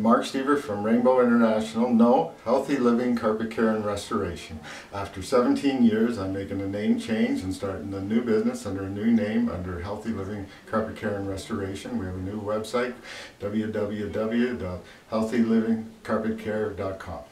Mark Stever from Rainbow International. No, Healthy Living Carpet Care and Restoration. After 17 years, I'm making a name change and starting a new business under a new name under Healthy Living Carpet Care and Restoration. We have a new website, www.healthylivingcarpetcare.com.